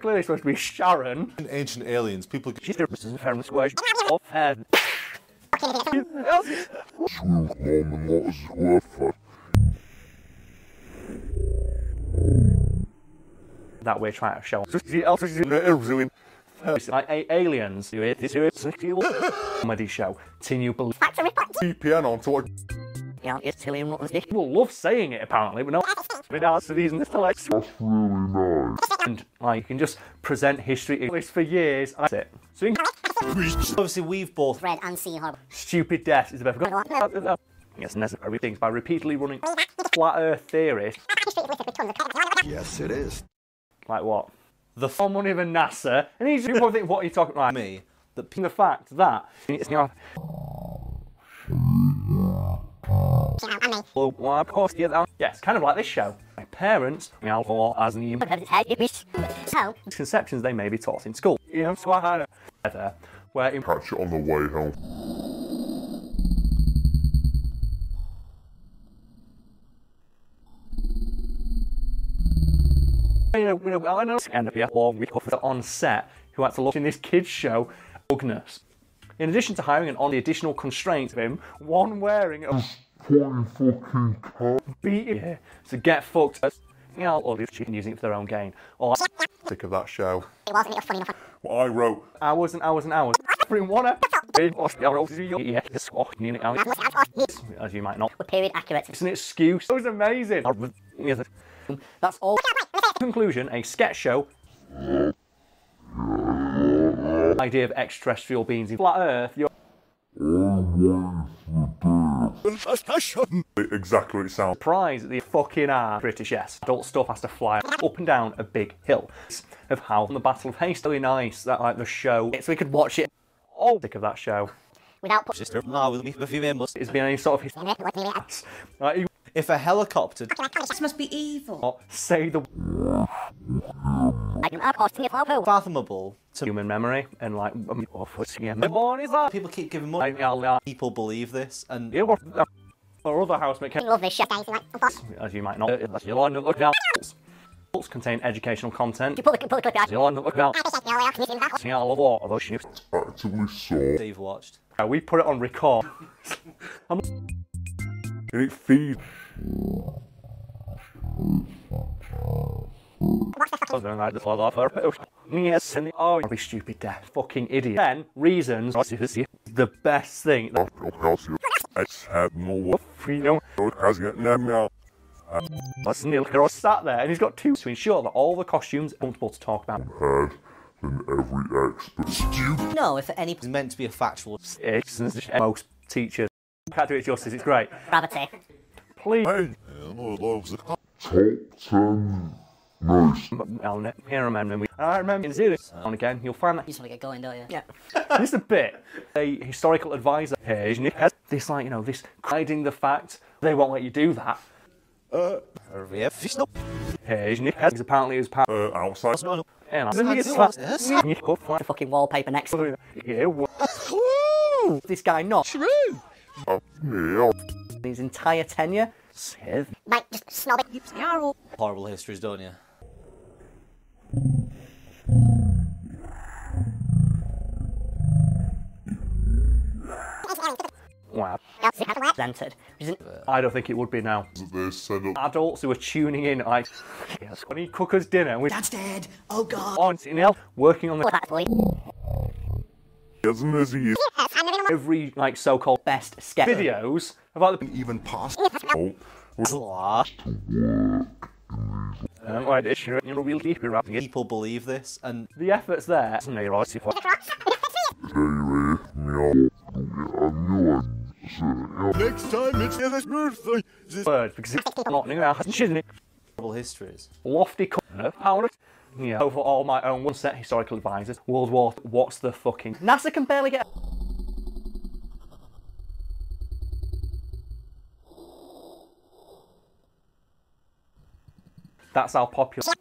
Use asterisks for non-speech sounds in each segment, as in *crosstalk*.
clearly supposed to be Sharon. In ancient aliens, people get She's the very square of head. That we're trying to show. Like a- aliens, do it. This is a comedy show. Can you believe? VPN on Twitter. Yeah, it's silly and what People love saying it apparently, but no. But that's the reason it's like. That's really nice. And like you can just present history at least for years. That's it. So *laughs* Obviously, we've both read and seen horrible. stupid death is the best. Yes, necessary things by repeatedly running flat Earth theories. Yes, it is. Like what? The far money of NASA, and he's people think what are you talking about? me that The fact that it's you know. Well, well, of course, yeah, that- yes, kind of like this show. My parents, you know, for as an So, misconceptions they may be taught in school. You know, so I had a there where in Catch it on the way home. you know, you know, I know end up long we covered on set who had to look in this kids show Ugnus. In addition to hiring and on the additional constraints of him, one wearing a beating here to get fucked. You know, all these chicken using it for their own gain. Or sick of that show. it wasn't funny enough. What I wrote. hours and hours and hours. Bring one episode. As you might not. Were period accurate. It's an excuse. That was amazing. That's all. Conclusion: A sketch show. Idea of extraterrestrial beings in flat Earth. You're Exactly what it sounds. surprised at the fucking ass British yes. Adult stuff has to fly up and down a big hill. Of how the Battle of Hastings really nice that like the show. So we could watch it. Oh, sick of that show. Without put Sister, now with me, a few members. It's been any sort of history. Like, you If a helicopter This must be evil. say the I can of course see if I'll fathomable to human memory and like um, what's the the morning is that? people keep giving money. Like, I'll, uh, People believe this, and yeah, what- Our other housemate, love this shit, guys. As you might not, uh, you want to look down. Books contain educational content. Pull the, pull the clip out. You want to look down. No, I can see that. Yeah, I love all of those shit. Actively saw. Dave watched. Uh, We put it on record. And *laughs* it feeds. I don't like the fall off her. Yes, and oh, very stupid death, fucking idiot. Then reasons. The best thing. It's had no Freedom. Has got them now. That's Neil Cross sat there, and he's got two to ensure that all the costumes are comfortable to talk about. Had than every expert. Stupid. No, if any is meant to be a factual. It's most teachers can't do it justice. It's great. Gravity. Please. Hey, no, loves the top 10. Nice. I'll ne- here remember me. I remember in zero. On again, you'll find that You just want to get going, don't you? Yeah. *laughs* this is a bit. A historical advisor here, isn't it? This like you know this hiding the fact they won't let you do that. Yeah, fish. Here, isn't it? Apparently it was part. Uh, outside. No, no. And I Yes. think it's that. You The fucking wallpaper next. it. Yeah, well, this guy not Uh, yeah. His entire tenure. Sith. Mate, just snob it. Horrible histories, don't you? Wow. Centered. I don't think it would be now. They send up. Adults who are tuning in, I yes, when he cook us dinner, we Dad's dead. Oh God. on you know, working on the that boy. Isn't as he is. every like so-called best sketch videos about the Even past. Oh. Blah. um, right, it's, you know, real deep wrapping. People believe this, and The efforts there. No, you're right, if I- Next time it's his birthday. Words because it's *laughs* not new now, isn't it? horrible histories. Lofty corner, power. Yeah. Over all my own one set historical advisors. World War. What's the fucking? NASA can barely get. That's how popular.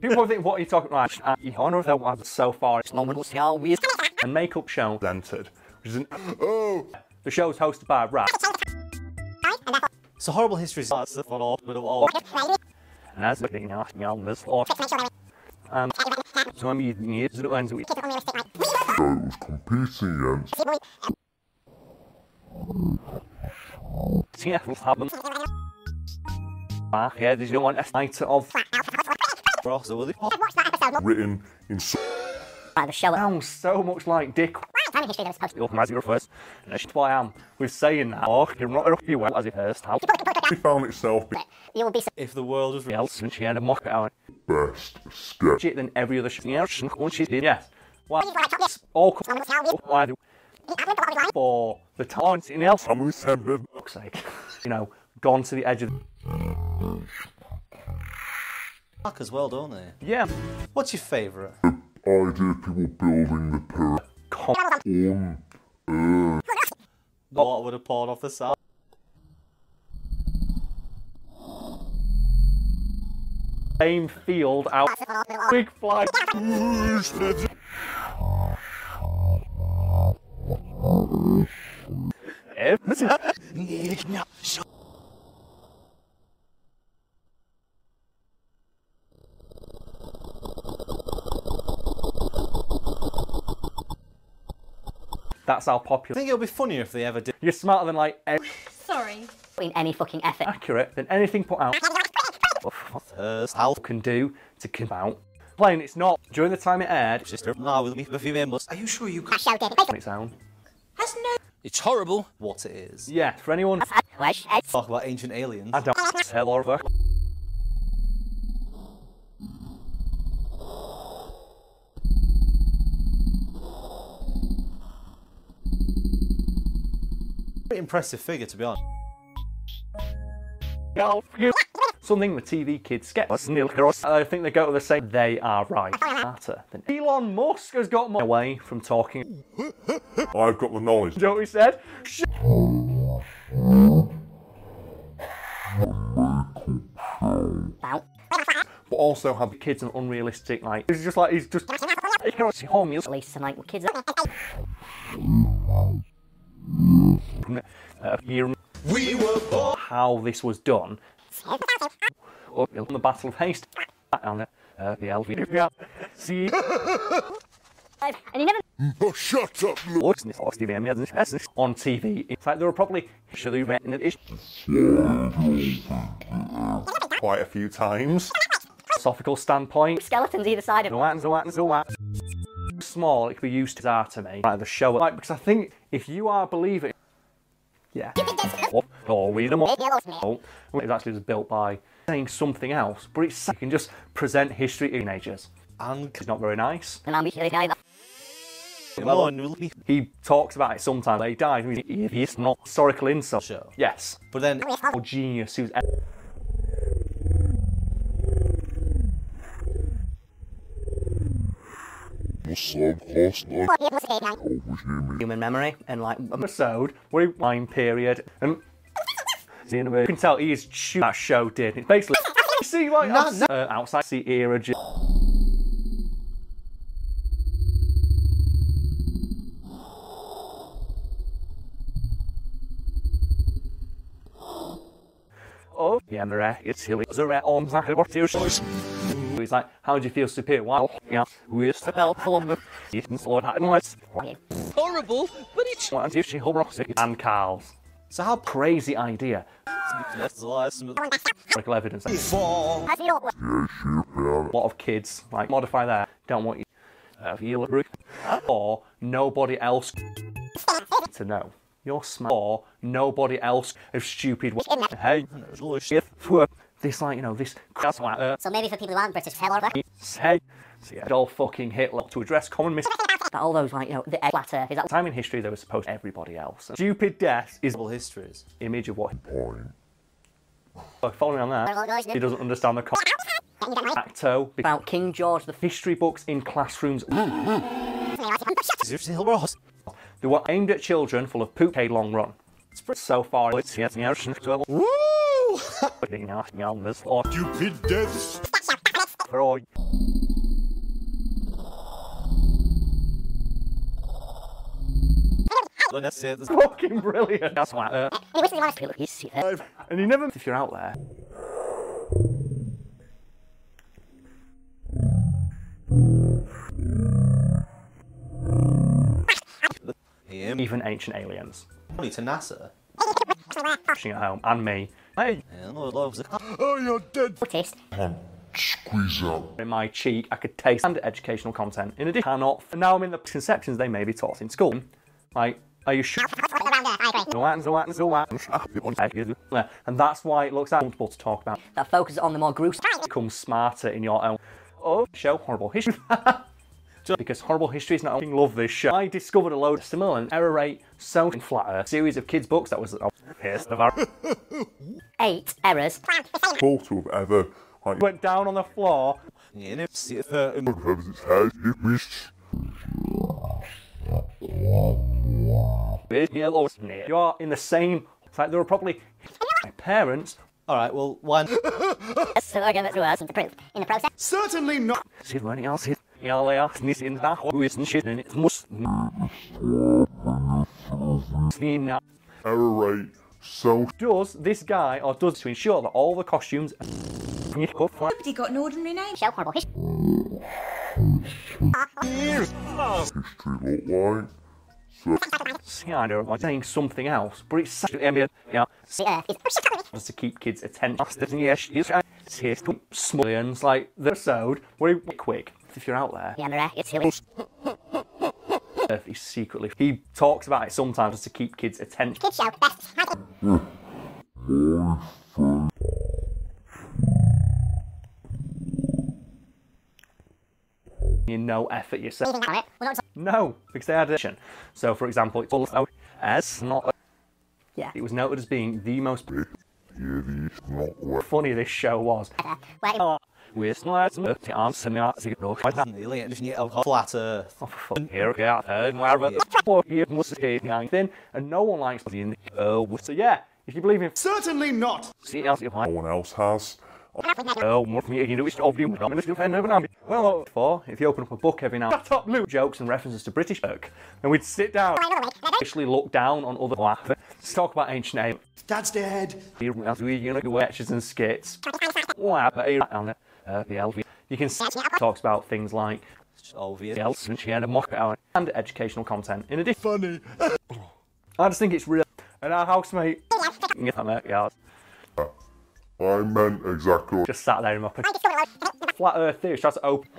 People think, what are you talking about? Uh, you honor that one so far. It's not what's how we and makeup show entered, which is an, Oh. the show's hosted by a rap. So horrible histories. That's the follow with all. And as the thing asking on this or um so I'm using it to the ones we show was competing against see if we'll have them. Ah, yeah, there's no one a night of Ross, will they? written in so By the show. sounds so much like Dick Time in history that was supposed to Up as your first. And that's why I'm with saying that. Oh, you're not a you well as it first. How it found itself You will be If the world was real, else when she had a mock out best sketch shit than every other shit else when she did. Yes. Why? All co- why do for the times in else I'm December fuck's sake. You know, gone to the edge of fuck as well, don't they? yeah. What's your favourite? The idea of people building the pyramid Com- on The water would have poured off the side. same field out. Big fly. *laughs* *laughs* That's how popular. I think it'll be funnier if they ever did. You're smarter than like Sorry. in any fucking effort. accurate than anything put out. First, Half can do to come out. Playing it's not during the time it aired. sister. Now with me, a few members. Are you sure you That show did. On its own. Has no. It's horrible. What it is. Yeah, for anyone Wish. Talk about ancient aliens. I don't tell or Pretty impressive figure, to be honest. Something the TV kids get. I think they go to the same. They are right. Matter than Elon Musk has got more away from talking. I've got the knowledge Do you know what he said? But also have the kids an unrealistic like. He's just like he's just. You know, it's home. At least tonight with kids. Uh, year. We were born. How this was done. Up in the Battle of Hastings. On uh, the LV. See. *laughs* And you never oh shut up look Looks in this TV on TV. In fact, there were probably should have written it quite a few times philosophical standpoint. skeletons either side of No what, no no. Small, it could be used as art to me. Like the show, like because I think if you are a believer, yeah. Oh, oh we don't want. Oh, it actually was built by saying something else, but it's you can just present history to teenagers. And It's not very nice. And I'm here either. come on, will. He talks about it sometimes. He died. He's not historical insult. Sure. Yes. But then, Or genius who's what's up cost no always hear me human memory and like episode where he time period and *laughs* you can tell he's shoot that show did. It's basically you *laughs* see like outside, Uh, outside the era. Oh, yeah, Mara, it's silly. The red arms are He's like, how do you feel superior? Well, yeah, we're the belt for them. You can sort out and what's Horrible, but it's. what if she whole and Carl's. so how Crazy idea. that's the last. Historical evidence. I see all. A lot of kids like modify that. Don't want you uh, you look or nobody else to know. You're smart. Or nobody else is stupid. Hey, if this like you know this that's why uh, So maybe for people who aren't British, hell over. say see Adolf fucking Hitler to address common mis. But all those like you know the egg flat is that Time in history there was supposed to everybody else. Stupid death is Double histories. image of what. point Oh, following on that, he doesn't understand the concept. Acto about King George the history books in classrooms. Seriously, They were aimed at children full of poop a long run. So far, it's yes, Hello? Stupid deaths! Roy. That's it. That's fucking brilliant. That's why. Uh, and you never. If you're out there. Even ancient aliens. Only to NASA. Watching at home, and me. Hey, And Lord loves it. Oh, you're dead. Taste. Squeeze out. in my cheek, I could taste and educational content. In addition, cannot. And now I'm in the conceptions they may be taught in school. Like, are you sure? And that's why it looks uncomfortable to talk about. That focuses on the more gruesome. Become smarter in your own. Oh, show horrible history. *laughs* Just because horrible history is not I love this show. I discovered a load of similar and error rate, so flat flatter series of kids' books that was oh, pissed of our *laughs* Eight errors. Photo of ever. Like, went down on the floor. You know, see it for him. has its head hit me. You are in the same. It's like they were probably my parents. Alright, well, one. So we're going through us to prove. In the process, Certainly not. See what else is. Ja, ale ja nic in da who shit and it must. Slina. Error rate. So Does this guy or does to ensure that all the costumes Nobody got an ordinary name. show horrible history. history look like. kind of like saying something else, but it's such an yeah, The earth is just to keep kids' attention. Yes, yes, yes, smillions like the episode. Very quick. If you're out there, the emperor. It's who is. Earth secretly. He talks about it sometimes just to keep kids' attention. Kids show best. You no effort yourself. On it. We're not. No, because they had addition. So, for example, it's also as not. Yeah. It was noted as being the most Yeah, these not wet. funny this show was. Slides and the and know, like that. the of Flat Earth. Oh, for. Here we are, and wherever the must taken thing, and no one likes the in Oh, so yeah, if you believe in Certainly not. see else you No one else has. Oh, what me you do is of you, I'm going to defend over now. Well, for if you open up a book every now, up, Luke. Jokes and references to British folk, and we'd sit down, actually look down on other laugh, let's talk about ancient. Dad's dead. As you know, and skits. But here on the, uh, the elf. You can see talks about things like It's obvious. else and she had a mock out and educational content. In addition, Funny. *laughs* I just think it's real. And our housemate, yeah, I meant exactly just sat there in my *laughs* flat Earth theory, tries to open.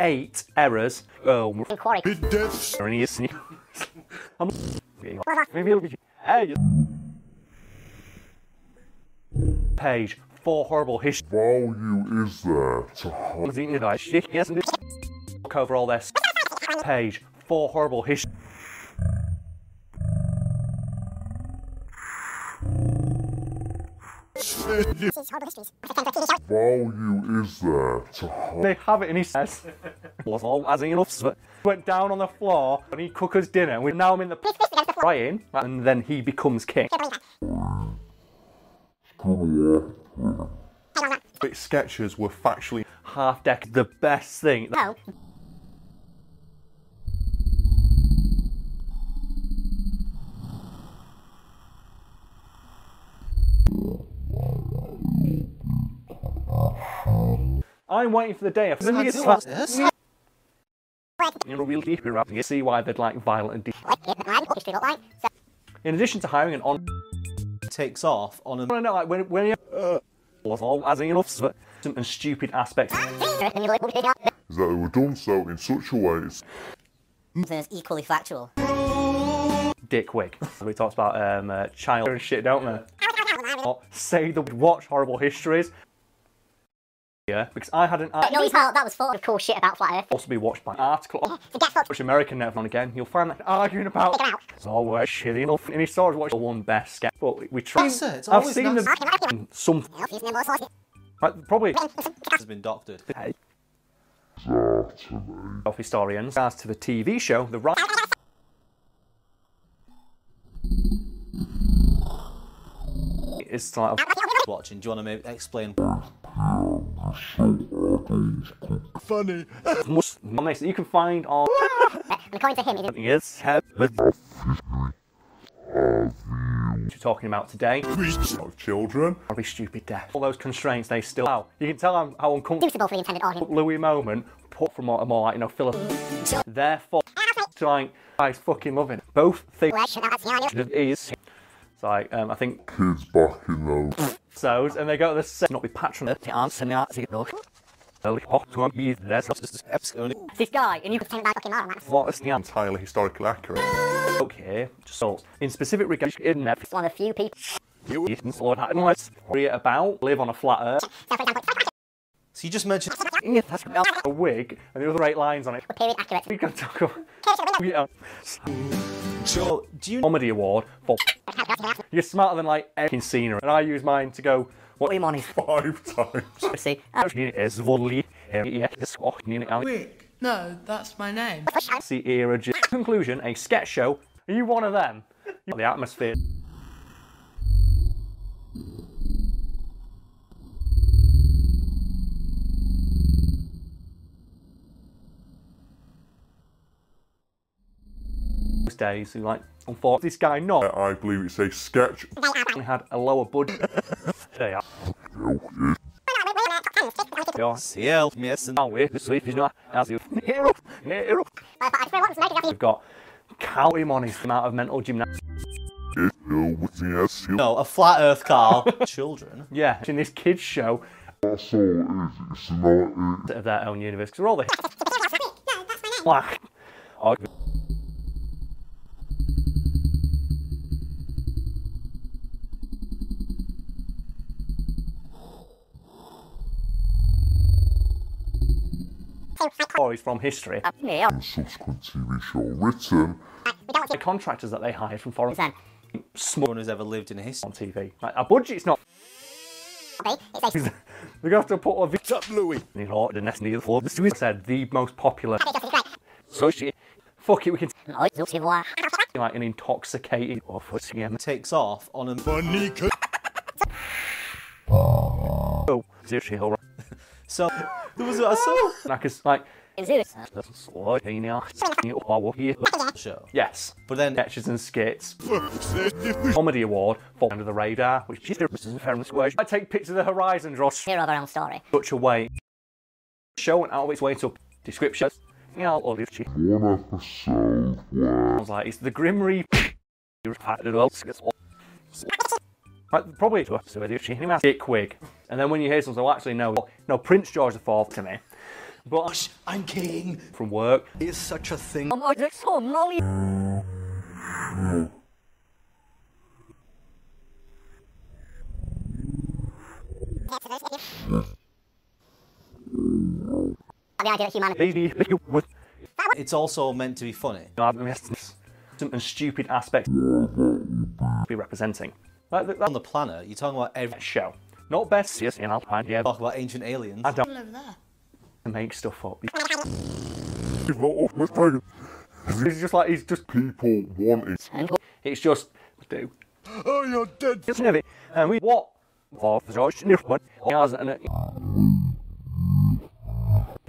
Eight errors. Oh, quarry. Deaths. Ernie is sneak. I'm. Maybe. *laughs* Hey. Page four horrible history. value is there to hide. Yes, over all this. Page four horrible history. Value is there to. They have it, and he says, "Was all as enough." Went down on the floor and he cooked us dinner. And we now I'm in the crying, and then he becomes king. Its sketches were factually half deck the best thing. No. I'm waiting for the day of Yes. you know, real deep around you see why they'd like violent and deep. History look like. So, In addition to hiring an on Takes off on a. I don't like when when you uh, was all as enough and stupid aspects. and you look at it. Is that they were done so in such a way as It's equally factual. Dick Wig. *laughs* We talked about um, uh, child and shit, don't we? Or say the watch horrible histories. Yeah, because I had an No, article he's not. That was full of cool shit about flat Earth. also be watched by article. Forget fuck. Which American never on again. You'll find that arguing about. It's always shitty enough. And he saw us watch the one best sketch, but we tried. That's it, it's I've always seen nice. them. Some He's never saucy. like, probably has been doctored. of historians. As to the TV show, the right. It's like Watching. Do you want to maybe explain? So Funny. Must on you can find on *laughs* According to him, it is yes have you're talking about today. Of children. Probably stupid death. All those constraints they still allow. You can tell how, how uncomfortable suitable for the intended audience. Louis moment put from a more like you know philosophy. Therefore, like I fucking loving it. Both things it is. It's like um, I think Kids back in those. So, and they go to the set, not be patronate. Early hot to be less This guy, and you can tell about fucking Marlon. That's what is the answer? Entirely historically accurate. Okay, so in specific regard, in that one of the few people. Lord Hattonless, read about live on a flat earth, So, So you just mentioned *laughs* a wig, and the other eight lines on it. period accurate. We can talk about yeah. so do you comedy award for *laughs* you're smarter than like every scenery, and I use mine to go. What Him on his Five times. see. *laughs* is volley? No, that's my name. *laughs* See era. Conclusion: A sketch show. Are you one of them? The atmosphere. Days, who like, oh, unfortunately, this guy not I believe it's a sketch. We had a lower budget. There you are. They are. CL yes and Oh, we're sweet, he's not as you. Hero, hero. We've got count him on his amount of mental gymnastics. It was yes. no a flat Earth Carl *laughs* children. Yeah, in this kids show Also, is it's not. of their own universe because we're all the *laughs* black. Stories from history. Yeah. A subsequent TV show written. The contractors that they hired from foreign Then, small No one who's ever lived in history. on TV. Like, our budget's not. it's a *laughs* We're gonna have to put a video Up, Louis. in order. The next near the floor. The Suez said the most popular. So she, fuck it, we can Oh, it's Lucy Voir. *laughs* like an intoxicated or fussing him. Takes off on a Funny. Oh, *laughs* seriously, all right. so there was a so Like, like, In Zeus. show. yes, But then sketches and skits. Comedy award for Under the Radar, which is fair square. I take pictures of the horizon, draw Hero of our own story. such a way. Show went out of its way to descriptions. You know, all this shit. One episode where I was like, it's the Grim Reaper. Like, probably to episode of this shit. Dick Quig. And then when you hear something, well, actually, no, no, Prince George IV to me. But I'm king. from work, Is such a thing. Oh, it's so molly. The idea that humanity it's also meant to be funny. and stupid aspects be representing. Like the, On the planet, you're talking about every show. Not best, yes, in Alpine, yeah, talk about ancient aliens. I don't All over there. Make stuff up. people It's just like, he's just, people wanted it's just, do. Oh, you're dead. It's heavy. And we, what? Of the George, and what? Yes, and it,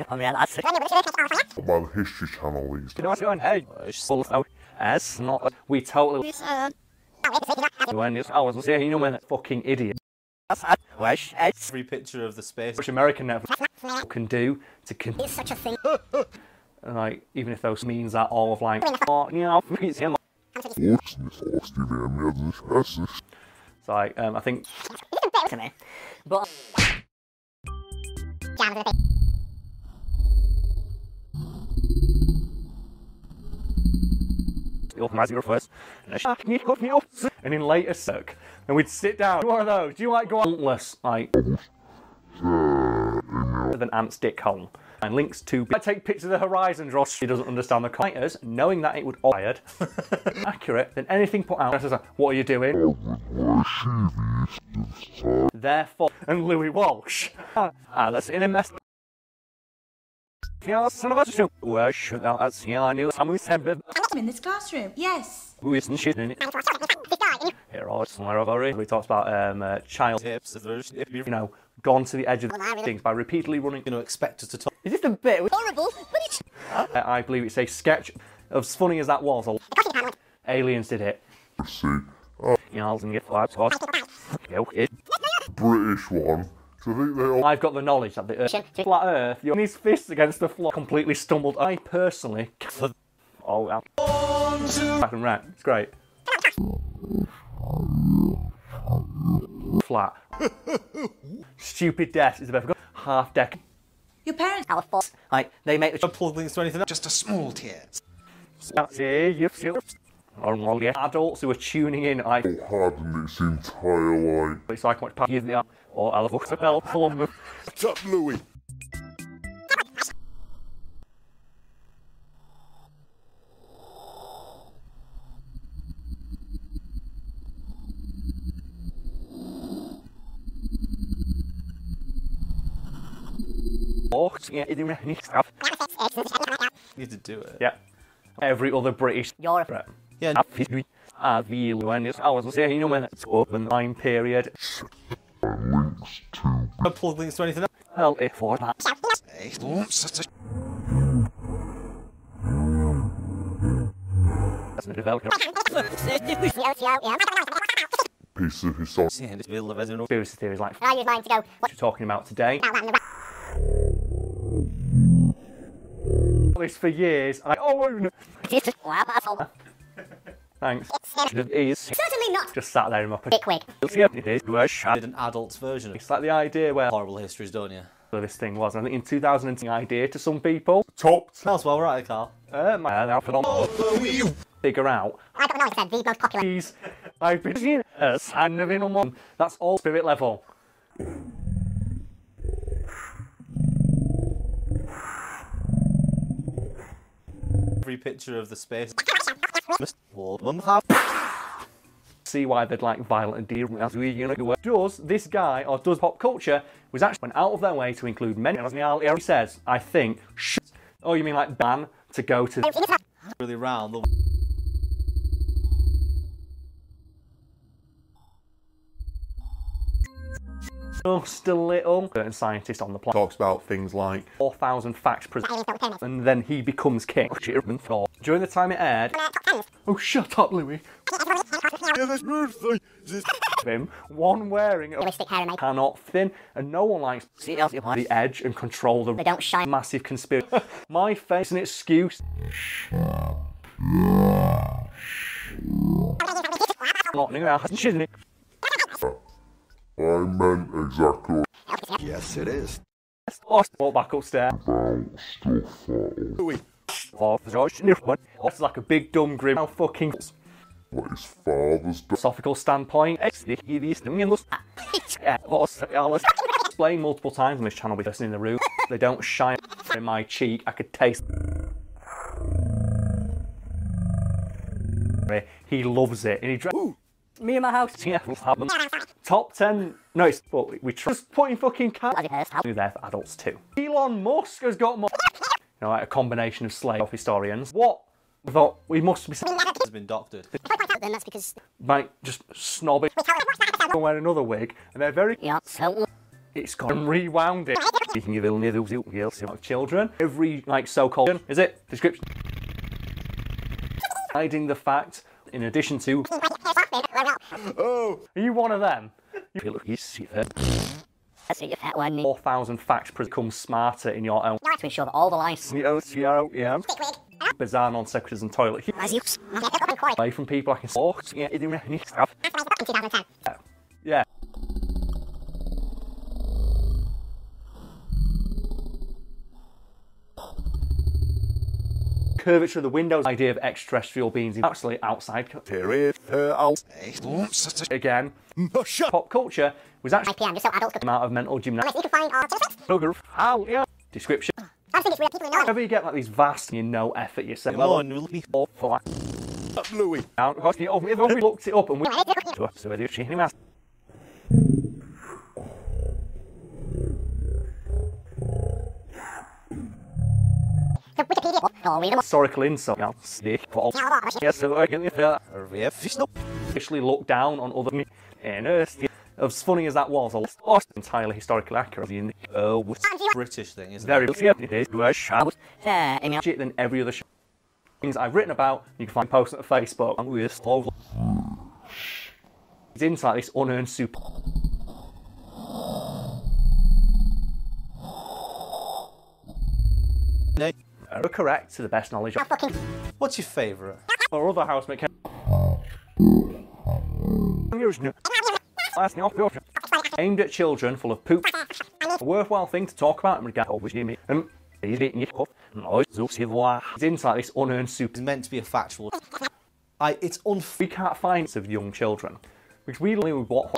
I mean, that's it. by the History Channel these you days. know what's going hey, full of, as not, we totally, uh, when it's, I was saying, you know, when that fucking idiot, Wish it's Every picture of the space. which American Netflix can do to con- such a thing. and like, even if those means that all of like, *laughs* oh, you know, *laughs* it's him. Årsnis avskrivningar med intresses. It's like, um, I think to me. But *laughs* your first. And in later suck. And we'd sit down. One of those. Do you like go antless? Like than ants dick hole. And links to I take pictures of the horizon draw she doesn't understand the writers, knowing that it would all fired *laughs* accurate than anything put out. It's like, what are you doing? Therefore and Louis Walsh. Ah, that's in a mess. Yeah, son of a shoot. Where should I see I knew some said I'm in this classroom. Yes. Who isn't shit in it. Here, all it's somewhere over it. We talked about um, uh, child, Tips if there's if you you know, gone to the edge of things by repeatedly running. You know, expect us to talk. Is this a bit? Horrible, but it's Uh, I believe it's a sketch. As funny as that was, aliens did it. See, You know, and get five spots. Go, it. British one. So I think they all I've got the knowledge that the Earth, flat Earth, you're his fists against the floor, completely stumbled. I personally, oh, yeah. Back and right, it's great. Flat. Stupid death is the best. Half deck. Your parents. our fault. Like they make the Plug links to anything. Just a small tear. Oh, adults who are tuning in. I had in its entire life. it's like much part oh, of the or I'll look at help for them. What's up, Louis? Oh, yeah, it didn't really stuff. You need to do it. Yeah. Every other British You're a threat. Yeah. I feel when it's I was saying, you know, when it's open time period. Links to Plug links to anything else. Hell, if for that. Hey, a developer, piece of his song. Yeah, this middle of it. conspiracy theories like I use mine to go. what you're talking about today. This for years. I own. Wow, asshole. Thanks. It is Certainly not. just sat there in my Dick wig. Yep, it is. Well, shut- Did an adult's version of It's like the idea where horrible histories, don't you? So this thing was. I think in 2010, idea to some people. Top Smells well, right, Carl? Uh, my now for them figure out I don't know, it's said the most popular. these. I've been seeing a sign of in one. That's all spirit level. Every picture of the space. see why they'd like violent and dear as we you know does this guy or does pop culture was actually went out of their way to include many as he says I think oh you mean like ban to go to really round. The... just a little certain scientist on the planet talks about things like 4,000 facts pre- and then he becomes king during the time it aired oh shut up Louis yeah, this birthday. This him one wearing a Realistic hair and makeup. cannot thin and no one likes the edge and control the They don't shine. massive conspiracy. *laughs* My face is an excuse. Not I meant exactly yes, it is. Walk back upstairs. about stuff that Louis. Off the George It's like a big dumb grim how fucking what his father's philosophical standpoint. It's the easiest thing in the Yeah, what's- explain multiple times on this channel with person in the room. They don't shine in my cheek. I could taste. He loves it, and he dra- me and my house. *laughs* Yeah, we'll have them. Top ten. No, it's but we, we try just putting fucking cat. Bloody hurst. How- Do there for adults too. Elon Musk has got more. You know, like a combination of slave historians. What? We thought we must be Has been doctored. Then that's because. like just snobbing. Don't wear another wig, and they're very. Yeah, so. It's got and rewound it. Speaking of ill near children, every like so-called is it description hiding the fact. In addition to, Oh, are you one of them? You feel you see that That's it, fat one. four thousand facts become smarter in your own. To ensure that all the lies. Yeah, yeah, yeah. Bizarre non sequiturs and toilet humor As you. away from people I can talk. Yeah, it didn't really stuff. Yeah. Curvature of the windows idea of extraterrestrial beings is actually outside. here it uh, out. Hey, don't such a Again, pop culture was actually PM, just so adults could. amount of mental gymnastics. You can find our. Yeah. Description. I think it's real people know. Whenever you get like these vast, you know, effort yourself. Come on, we'll be- Or for like, Louis. down, because you know, looked it up and we. Fish no. actually look down on other and uh, as funny as that was, I was entirely historically accurate. In uh, British thing, isn't very it? it is was shout shit than every other. Things I've written about, you can find posts on Facebook. And we're still. It's inside this unearned super. No. Are correct to the best knowledge of What's your favourite? Or other housemate. Ken- Aimed at children full of poop. A worthwhile thing to talk about in regard to obviously me. And he's eating your cup. It's inside this unearned soup It's meant to be a factual. I. It's unfair. We can't find of young children. which we knew what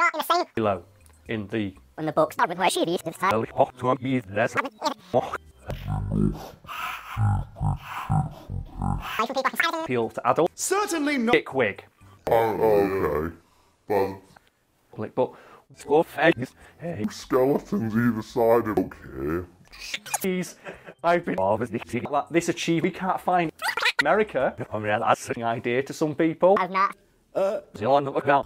below in the When the book *laughs* started with where she is this time. early hot to be appeal to adults. Certainly not. Dick wig. Oh, okay. But Like, but score face. Hey, skeletons either side of okay. please. I've been obviously this achieved. We can't find America. I mean, that's an idea to some people. I've not. Uh, Zealand, look out.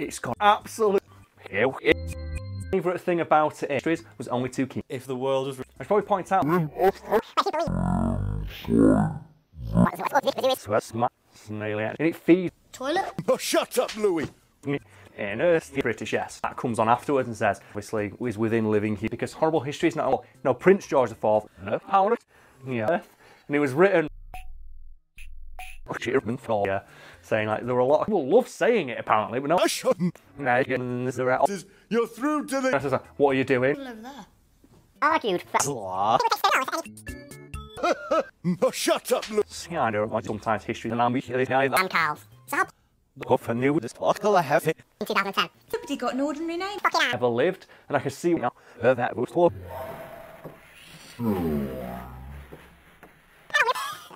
It's got absolute. Favorite thing about it is was only two keys. If the world was. I should probably point out. That's my snail and it feeds Toilet? Oh, shut up, Louis. in a British yes. That comes on afterwards and says, obviously, is within living here because horrible history is not all. No, Prince George IV, no, yeah, and it was written. Yeah, saying like there were a lot of people love saying it apparently, but no. I shouldn't. Megans are out. You're through to the. I was like, What are you doing? All over there. Argued. Fa- Blah. Oh, shut up, Louis. Yeah, I know like sometimes history and I'm here. I and Carl's. So, up for new this Buckle I have it. in 2010. Nobody got an ordinary name. ever lived, and I can see now that was for. Hmm.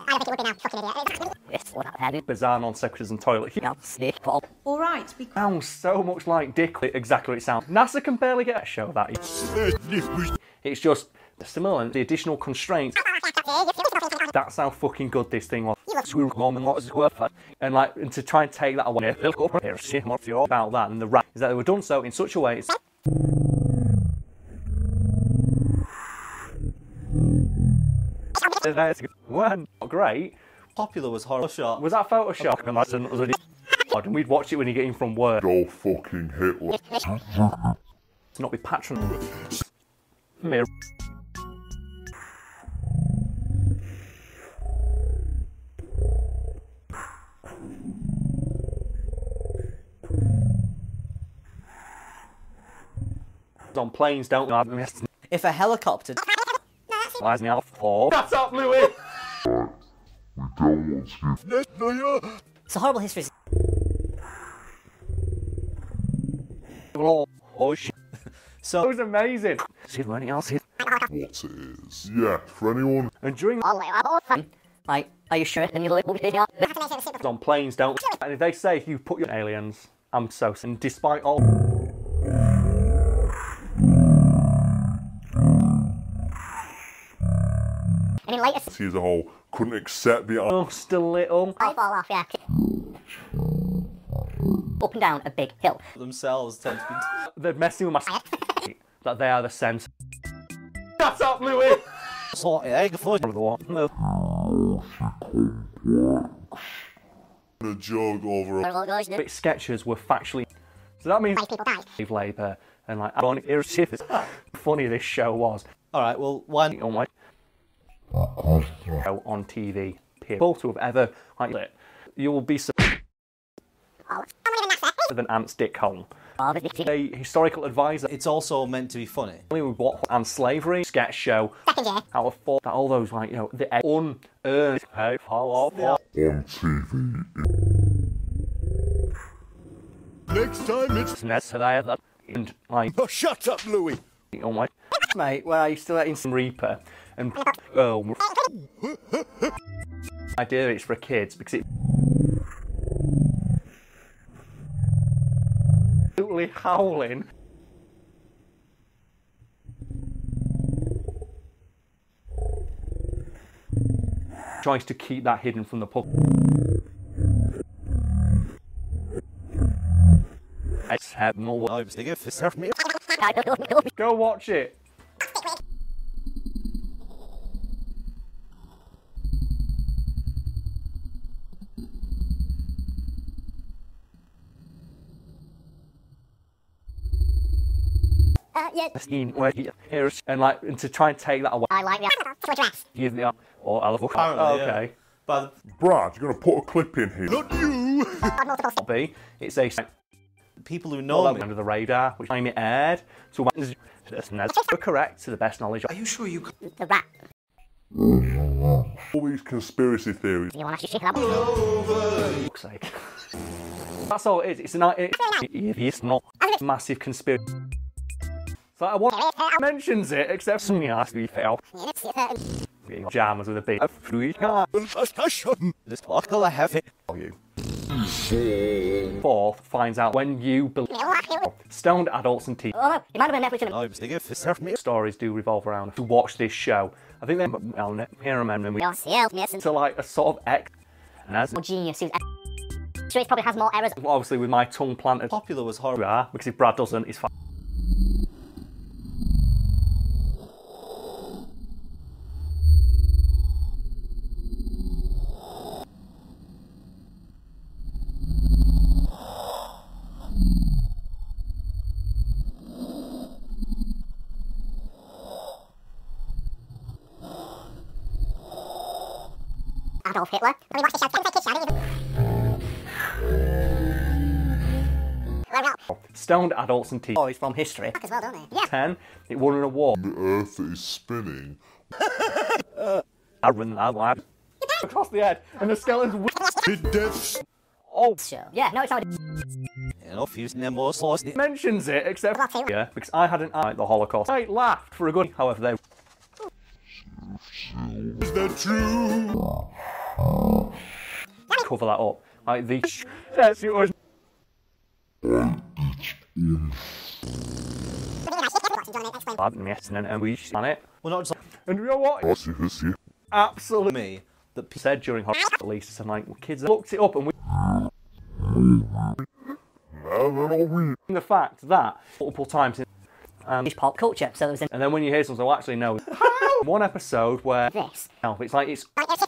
I don't think it would be now. Fucking idiot. Yes, what have you? Bizarre non sequiturs and toilet humor. No, snake ball. All right, be Sounds so much like Dick. Exactly what it sounds. NASA can barely get a show of that. It's just the similar and the additional constraints. That's how fucking good this thing was. And like, and to try and take that away, about that and the rap is that they were done so in such a way. *laughs* It's, one oh, great. Popular was horror shot. Was that Photoshop? *laughs* Imagine it was a- *laughs* and we'd watch it when you get in from work. Go fucking Hitler. To not be patron. Mirror. On planes, don't. If a helicopter. Lies me out for. That's up, Louis. We don't want to It's a horrible history. Oh shit, So it was amazing. See if anything else is. what it is. Yeah, for anyone And during All the way up. Right, are you sure? Then you on planes, don't. And if they say if you put your aliens, I'm so. And despite all. I mean, see as a whole couldn't accept the oh, Just a little. I fall off, yeah. Up and down a big hill. themselves tend to be. *laughs* They're messing with my. *laughs* that they are the sense. That's up, Louis. Sort egg for the one. No. a jug over a Bit sketches were factually. So that means people died. Steve Labour and like ironic irritative. *laughs* Funny this show was. Alright, well, why. On like show on TV. People to have ever like it. You will be surprised than Ant's dick hole. Obviously. A historical advisor It's also meant to be funny. with what and slavery sketch show out of four that all those like you know the unearned hey, fall off on TV. Next time it's. necessary that and like Oh, shut up, Louis. you know like mate where I used to let in some Reaper and oh, *laughs* idea it's for kids because it absolutely howling. Tries to keep that hidden from the public. Go watch it. Uh, yeah. Scene where he hears and like and to try and take that away. I like the to dress. He's the or I'll look Apparently, oh, yeah. okay. But Brad, you're gonna put a clip in here. Not you! B. It's a people who know me. under the radar, which time it aired. So we're correct to the best knowledge. Are you sure you? The rat. All these conspiracy theories. You want to shake it up? fuck's sake. That's all it is. It's an it, it's not massive conspiracy. So I want mentions it, except when something else we fell. Jammers with a beat. This buckle I have it. Fourth finds out when you believe stoned adults and teens. Oh it might have been Netflix. and- I'm sticking for serve me. Stories do revolve around to watch this show. I think they, I'll ne- here remember we Your sales missing. to like a sort of X. And as Genius who's sure it probably has more errors. obviously with my tongue planted Popular was horrible. are because if Brad doesn't, it's fine. Adolf Hitler. Let me watch the show. Don't take kids shouting. Well, well, Stoned adults and teens. Boys from history. as well, don't they? Yeah. 10, it won an award. The earth is spinning. I run that lad. Across the head, and the skeleton's. Did deaths Oh, Sure. Yeah, no, it's not. You know, fusing them more sauce. mentions it, except yeah, because I hadn't I the Holocaust. I laughed for a good. However, they is that true? Cover that up. Like the yes, it was. Bad mess, and and we on it. Well, not just And you know what? I see this here. Absolutely me. That people said during Holocaust releases, and like kids looked it up, and we And then I'll read. the fact that multiple times, in, um, It's pop culture, so there's and then when you hear something, well, actually no. One episode where this. no, it's like it's Like, it's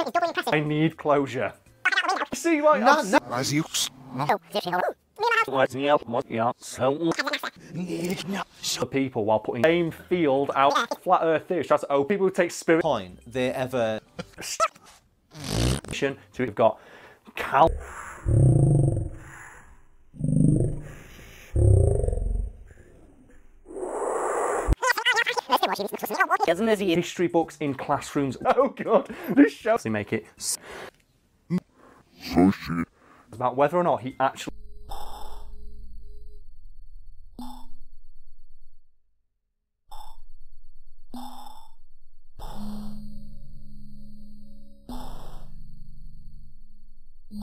It's doubly impressive. I need closure. See, like No, I'm no. As you. Oh, seriously, hold on. Let's yell, what- yeah, so the people while putting same field out flat earth theory tries to oh people who take spirit point they ever to we've got cal Doesn't this eat? history books in classrooms. *laughs* Oh god, this show they make it So shit. about whether or not he actually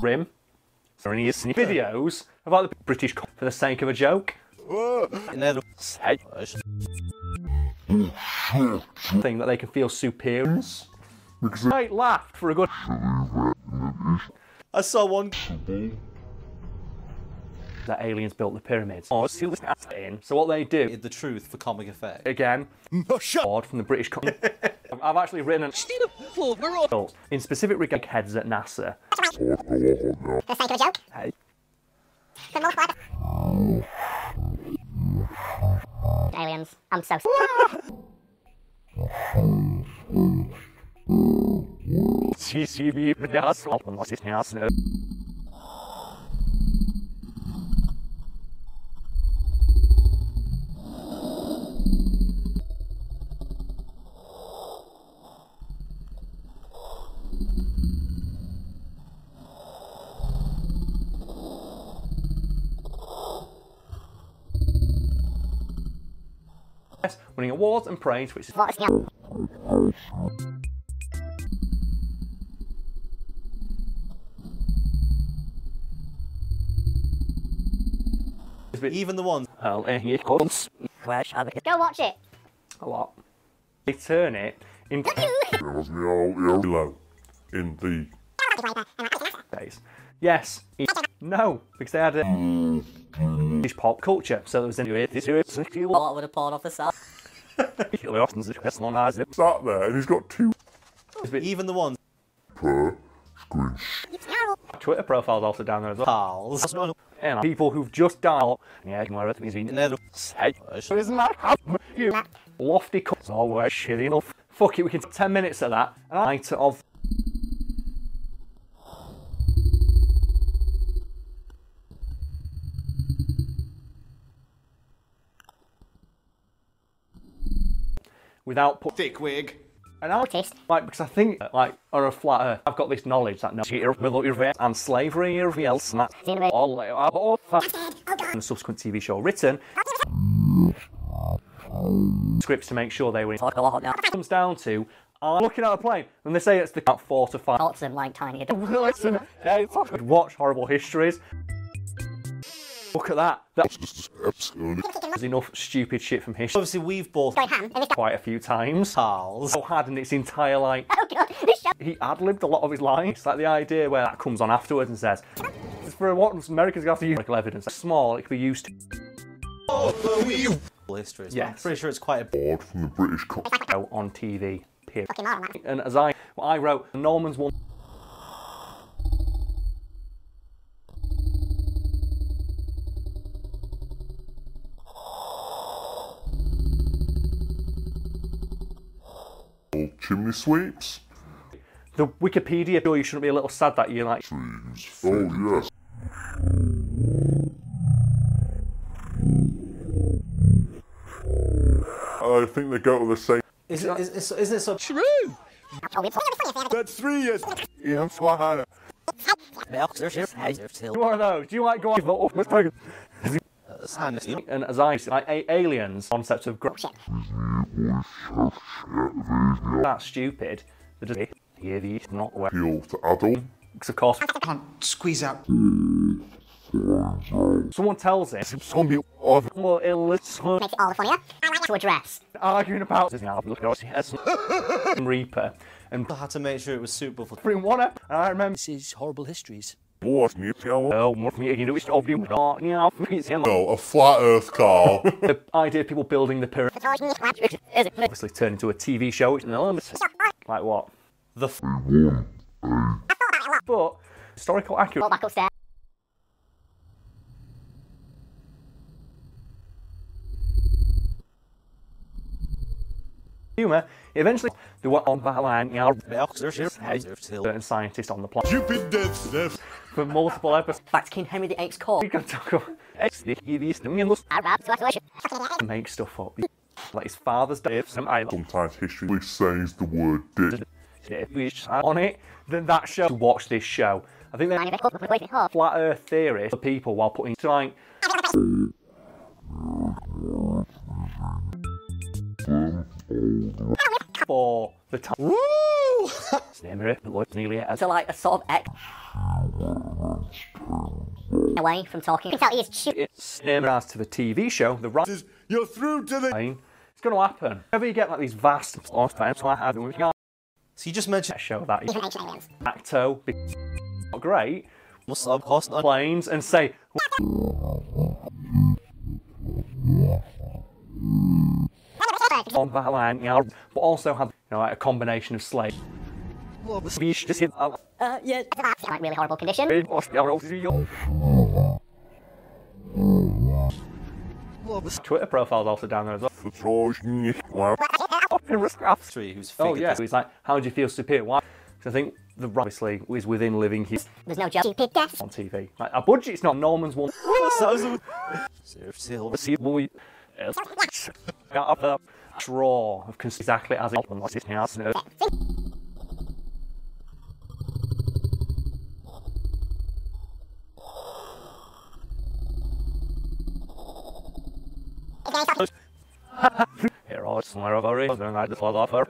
Rim. So any videos about the British for the sake of a joke. Never Hey. Thing that they can feel superior. Because I laughed for a good. I saw one That aliens built the pyramids. Oh, see what's in. So what they do the truth for comic effect. again, Oh, shut from the British. *laughs* I've actually written an in specific regard heads at NASA. For the sake of a joke. Hey. *laughs* Aliens. I'm so. awards and praise, which is What is yeah. Even the ones well, eh, comes Where shall we Go watch it. a lot. They turn it in That was me all low in the days. Yes. he- No, because they had a British pop culture. So there was an What would a porn officer sell? Sat there and he's got two Even the ones. per screen. Twitter profiles also down there as well. Pals. And people who've just died. Yeah, you know, Nedro. Isn't that happening? You lofty cuts always shit enough. Fuck it, we can 10 minutes of that. And I night of without put Thick wig. an artist like because I think uh, like on a flat earth. I've got this knowledge that no and slavery else and that's all all and the subsequent TV show written. Scripts to make sure they were Talk a lot now. comes down to I'm looking at a plane and they say it's the about four to five. Thoughts and like tiny. *laughs* Listen, hey, fuck, watch horrible histories look at that That's Just absolutely there's enough stupid shit from history Obviously, we've both quite a few times pals. so had in its entire like Oh god, *laughs* this show. he ad libbed a lot of his lines. It's like the idea where that comes on afterwards and says, for what Americans have to use medical evidence, small, it could be used History. Yes. I'm pretty sure it's quite a. board from the British co- on TV. Period. And as I, well, I wrote, Norman's one. Chimney sweeps. The Wikipedia, sure you shouldn't be a little sad that you're like, Trees. Oh yes. I think they go to the same. Is it, is, is, isn't it so true? That's three years. Yeah, fly. you one of those, do you like go on? And as I say, like a- aliens, concept of growth. That's stupid. They're just here, these not where. Appeal to adult. Because of course, Can't squeeze out. someone tells it. Zombie of Well, it's Makes it all the funnier. to address. arguing about *laughs* Reaper and I had to make sure it was suitable for. bring one up. And I remember This is horrible histories. What me tell. oh, what me you know it's of not yeah No, a flat Earth car. *laughs* the idea of people building the pyramid obviously turned into a TV show which like what The f- but historical accurate back upstairs. humour eventually they were on that line you know certain scientists on the planet Stupid death, death. For multiple episodes Back to King Henry VIII's court. we can talk about Arab situation. make stuff up like his father's death Sometimes history says the word dick. If we on it then that show to watch this show I think they're flat earth theorists for people while putting to like for the time nearly as So like a sort of X. Away from talking. You can tell he is shoot. it's as to the TV show the right You're through to the. line it's going to happen whenever you get like these vast times like having we've got So you just mentioned a show that Even ancient aliens. acto not great must of cost not. planes and say on that line, you know, but also have you know like a combination of slaves. Uh, yeah. Like really horrible condition. Twitter profile's also down there as well. Who's Oh yeah, he's like, how do you feel superior? Why? Because I think the obviously is within living his There's no joke. On TV. Like a budget's not Norman's one. Silver. See, boy, got up a draw of exactly as it. It's now, so- Here, all somewhere over it, and I just fall off her.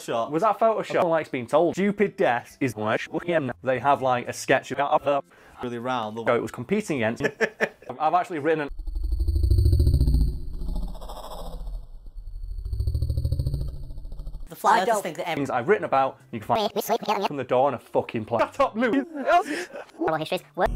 shot. Was that Photoshop? Like it's been told. Stupid Death is They have like a sketch of it. Really round. So it was competing against. *laughs* I've actually written an. The fly I don't think that every Things I've written about, you can find we sleep together. from the door in a fucking place. Shut up, Lou. Oral histories. Work.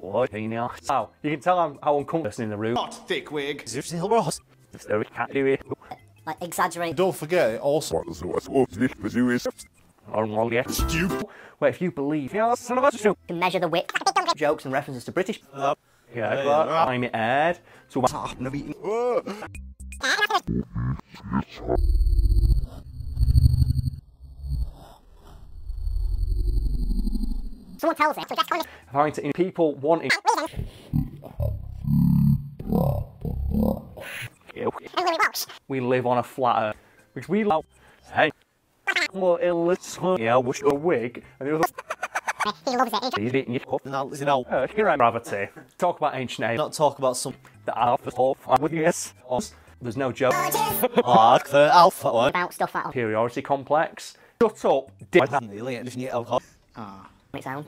Wow, you can tell I'm how uncomfortable in the room. Not thick wig. Seriously, Ross. So we can't do it. Like exaggerate. Don't forget, it also Or get stupid. Well, if you believe, yeah, that's son of a stupid. To measure the width. Jokes and references to British. Uh, Yeah, yeah. but I'm it aired. So Someone tells it. having to people wanting. We live on a flat earth, which we love. Hey, well, illness. Yeah, wish a wig, and the other. He loves it. He's eating your cup. Now, Uh, here I'm gravity. Talk about ancient age. not talk about some the alpha off with yes. There's no joke. like the alpha one. About stuff that Superiority complex. Shut up, dick. make sound.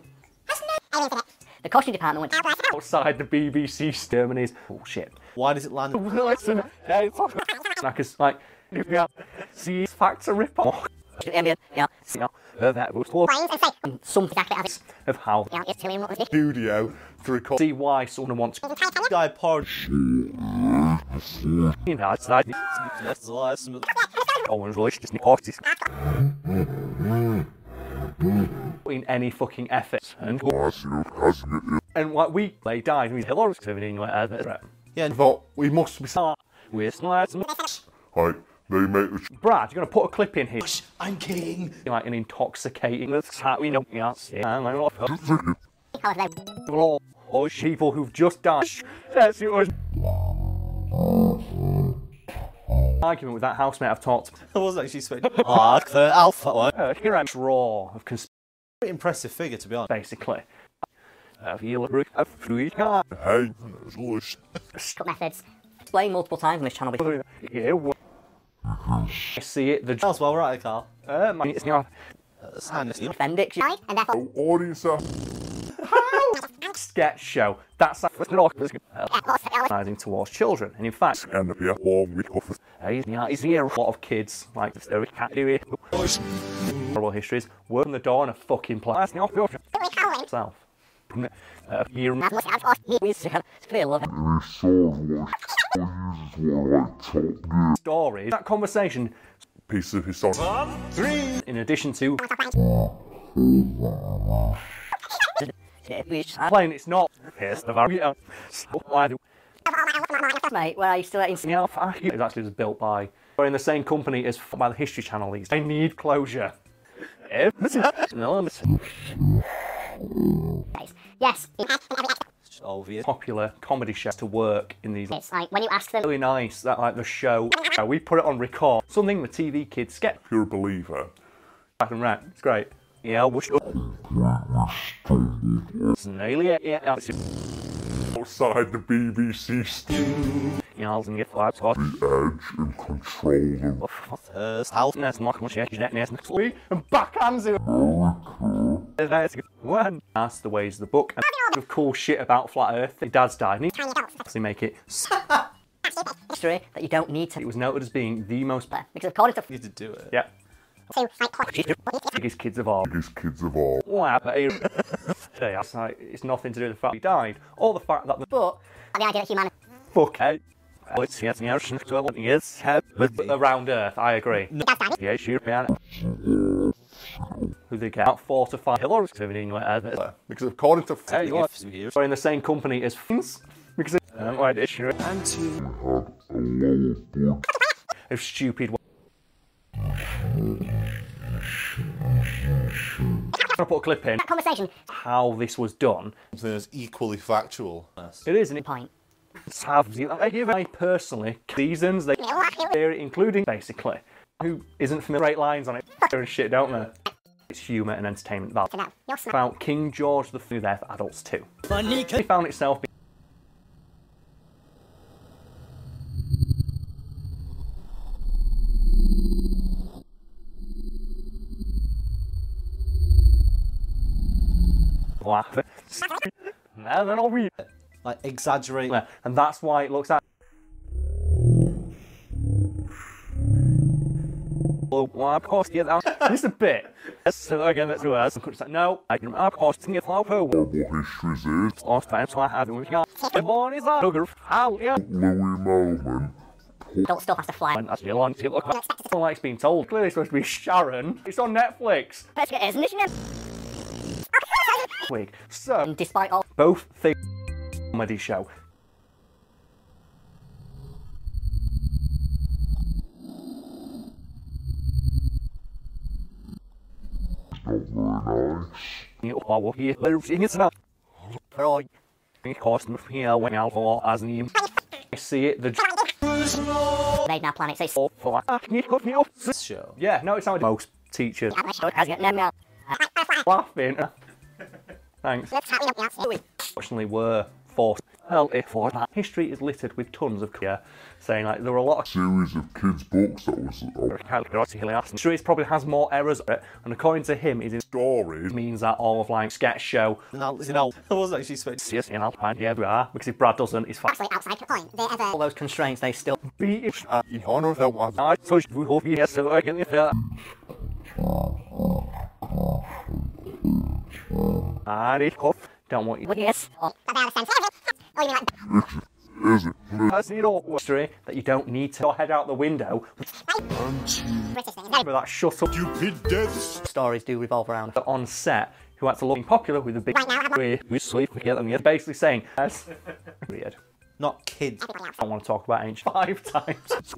The costume department went Outside the BBC Germany's bullshit. Why does it land? Listen, like it's like you see facts are rip off. ambient. Yeah. That was for Something exactly as of how Yeah, it's telling what was studio to record. see why someone wants Guy porn. you know it's like That's the last. Owen's religious Disney parties. In any fucking effort and and like we they died. I mean, hilarious living whatever. Yeah, Thought we must be. Start with like Like, they make the Brad, you're gonna put a clip in here. I'm king. Like an intoxicating hat, we know. Yeah, *laughs* yeah. I know. How they All all people who've just died. That's it was. Argument with that housemate I've talked. I was actually expecting. Like the alpha one. Uh, here I'm raw of conspiracy, Pretty impressive figure, to be honest. basically. Have you looked at fruit car? hey, slush. cut methods. Explained multiple times on this channel before. Yeah. Wha- I see it. The That's well right, Carl. uh, my, it's not That's handy. Appendix. Right? And therefore, Audience, uh, sketch show. That's not. advertising towards children, and in fact, and if you have long week off, yeah, it's here. A lot of kids like this. They can't do it. Horrible histories. Work on the door in a fucking place. Self. Uh, you It's clear love. any sword was uses were like top stories. That conversation, piece of historic. in addition to Which, *laughs* playing, it's not. Here's the video. So why do mate, where are you still at? you know. It actually was built by, or in the same company as by the History Channel. These. I need closure. *laughs* *laughs* yes, It's obvious. Popular comedy show to work in these. it's like when you ask them, Really nice that like the show. uh, We put it on record. Something the TV kids get If you're a believer, back and right. It's great. Yeah, wish. Snail, yeah, yeah. outside the BBC studio, Yeah, I'll get five spots. the edge and control them. First half. That's not much yet. Next week and backhands it. That's. One. That's the ways of the book. And of cool shit about flat Earth. Your dad's died. And he actually make it. *laughs* History that you don't need to. It was noted as being the most. Because according to You need to do it. Yeah. to like Biggest kids of all. Biggest kids of all. Wow, but it's like it's nothing to do with the fact he died, or the fact that the but the idea that humanity fuck out. Oh, it's yes, yes, well, yes, but around Earth, I agree. Yeah, sure, man. Who they get out four to five pillars everything whatever. Because according to Hey, you If you hear- are in the same company as Fins because it, um, why did And two. a lower board if stupid. I'm gonna put a clip in conversation how this was done. Something that's equally factual. It is, and it point. have I give I personally seasons they they're including basically who isn't familiar straight lines on it and shit, don't they? It's humour and entertainment value. About King George the Food there for adults too. Funny it found itself being and then it. Like, exaggerate. And that's why it looks like. Course, yeah, that- this is a bit. So again, that's worse. No, I can, of course, think it's all over. Horrible histories is Last time, so I had we got the morning is that sugar. How, yeah. Louis Melman. Don't still have to fly. That's the long to look like. Don't like being told. Clearly, it's supposed to be Sharon. It's on Netflix. Let's get his initiative. Wig. So, Despite all both things. Comedy show. Not very nice. You are here. It's not. For all. It cost me here when I was as an I see it. The made now planet say for me off. This show. Yeah, no, it's how most teachers has got no laughing. Thanks. Unfortunately, were forced. Hell, if for that. History is littered with tons of yeah, saying like there were a lot of Series of kids' books that was uh, History probably has more errors, in it, and according to him, it stories. means that all of like sketch show. No, you know, I wasn't actually expecting. Yes, in Alpine, yeah, we are. Because if Brad doesn't, it's fine. outside the point. They ever all those constraints. They still Be. In honor of that one. I touched we hope yes, so I can if that. And it off. *laughs* Don't want you. yes. Oh, you mean like Is it? That's it history that you don't need to head out the window British thing? No. with that shut up Stupid deaths. stories do revolve around. on set who had to look popular with a big Right now, I'm- we we sleep together and you're basically saying that's *laughs* weird. Not kids. I don't want to talk about ancient five times.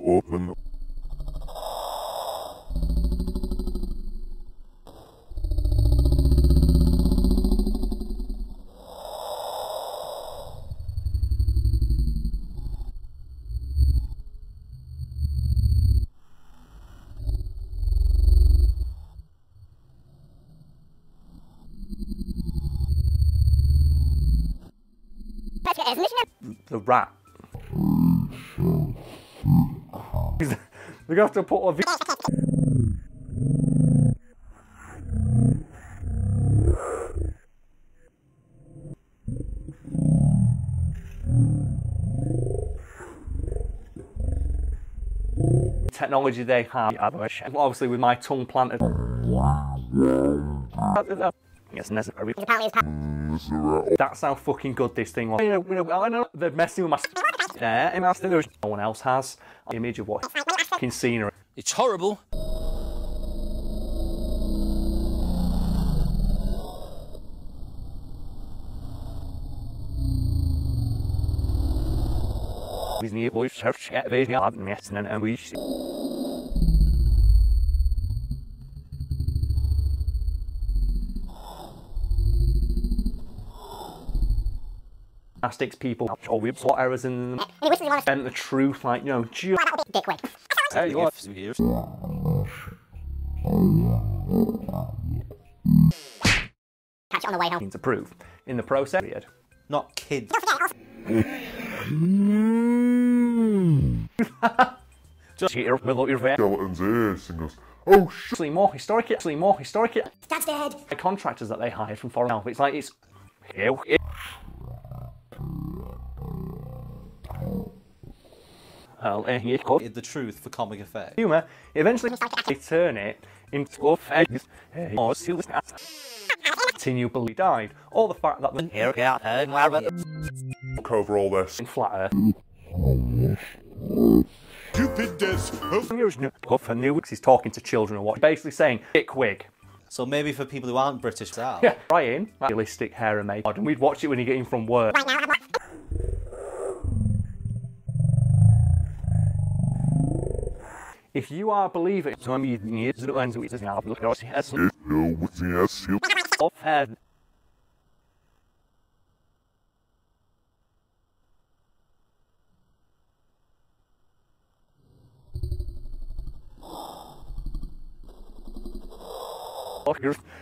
The rat. We're gonna have to put a vi- technology they have. Obviously, with my tongue planted. Yes, necessary. Apparently his pa- Is there a That's how fucking good this thing was. You know, you know, I know they're messing with my. Yeah, and that's no one else has. Image of what fucking scenery. It's horrible. With the boys search at and messing and we. Plastics people, or we plot errors in them, He wishes he wanted to. and the truth, like, you know, just. That would be dick wig. There you go. Here. Catch it on the way home. to prove in the process. Period. Not kids. Just here with your vet. skeleton's ears and goes, oh shit. Actually, more historic. Actually, more historic. Dad's dead. The contractors that they hired from foreign help. It's like it's. Here, here. Well, eh, you could The truth for comic effect. humour. Eventually, they turn it into a face. eh, Or still continually died. Or the fact that the Here, here, and wherever. Look over all this. in flat earth. Stupid deaths. Oh, Here's no and new he's talking to children or what? Basically saying, Dick Wig. So maybe for people who aren't British out. Yeah, Brian, realistic hair and makeup, and we'd watch it when you get in from work. Right now, I'm like, If you are a believer, so I'm using it. As the lens which is now look at us as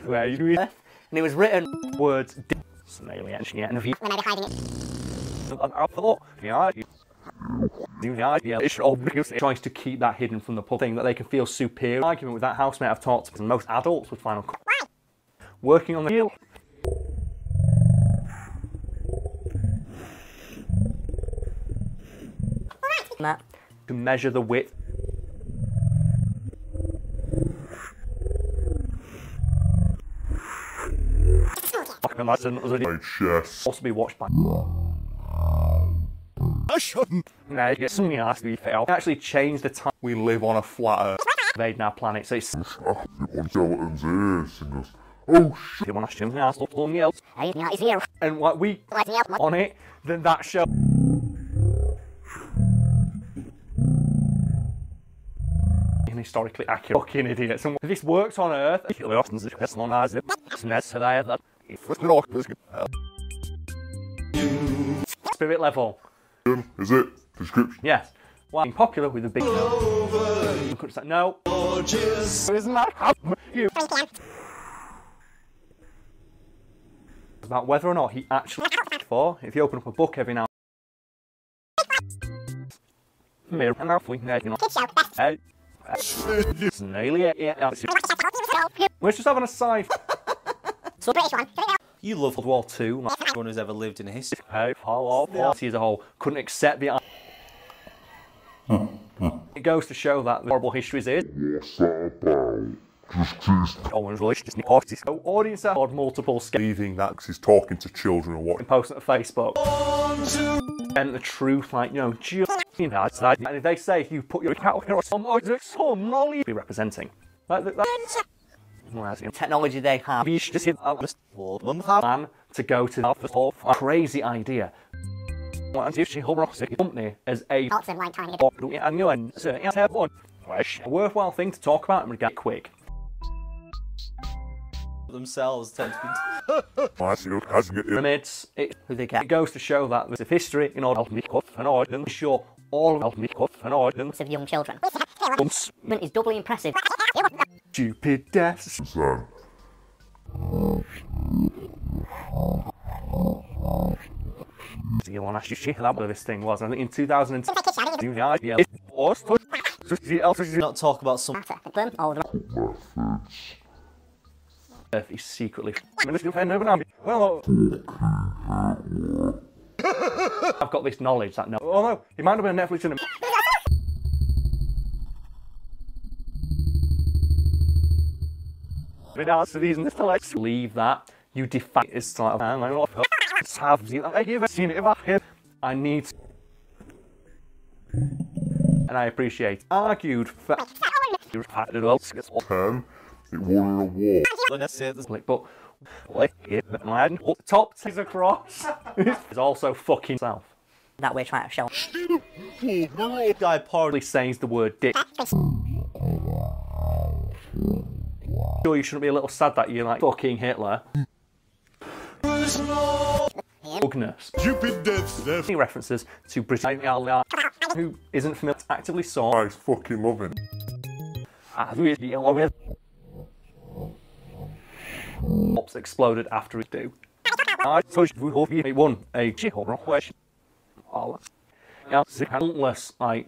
where you doing? And it was written words. It's an alien shit, and if you. When I hiding it. I thought, yeah. The idea obvious. It tries to keep that hidden from the public, thing that they can feel superior. Argument with that housemate I've talked to, most adults would find Why? working on the deal. That to measure the width I can imagine it was chest. also be watched by. I shouldn't. No, get something else to be fair. Actually, change the time We live on a flat earth. invading our planet. So it's On skeleton's ears and goes, oh shit. you want to shoot else, something else, Hey, yeah, he's here. and like we on it, then that show. Historically accurate fucking idiots. And if this works on Earth, spirit level. Is it? Description. Yes. Well, popular with a big. You could say, no. Isn't that how you? About whether or not he actually. For if you open up a book every now. Mirror and our fleet you know. Hey. Snail, yeah, yeah. Let's just have an aside. So British one. You love World War Two. Like, everyone who's ever lived in history. hey, follow up. Party as a whole couldn't accept the. It goes to show that the horrible histories is. What's that about? Just tease Owen's relationship is parties. So audience on multiple scales. Leaving that that 'cause he's talking to children or what. Posting to Facebook. And the truth, like, you know, just, you know, it's like, and if they say if you put your cat here or some, or some, Molly, be representing. Like, that, that, well, in Technology they have. you should just hit that list plan um, to go to the office of a crazy idea. Well, and if she whole rock company as a Lots of like tiny. and you and have one. A worthwhile thing to talk about and get quick. Themselves tend to be. my shield hasn't it. Pyramids, it, Who they it goes to show that there's a history in order to cut and order. Sure, all of me cut and order. Of young children. Once is doubly impressive. Stupid deaths. Then, You want to shit that what this thing was? I think in 2002, yeah, yeah, it was. Not talk about some. Them, all the Earth is secretly well. I've got this knowledge that no. Oh no, it might have been a Netflix in a. But that's the reason to like leave that. You defy it's like I'm like oh, have you ever seen it in my? I need. to- And I appreciate argued for. You it all. ten, it won a war. But like it, man, top is across *laughs* is also fucking self. That we're trying to show. Guy poured Probably saying the word dick. Sure, you shouldn't be a little sad that you're like fucking Hitler. Ugness. Stupid death, death. Any references to British who isn't familiar actively saw I fucking love him. Pops exploded after it do. I hope he won a question. Oh, yeah, it's countless like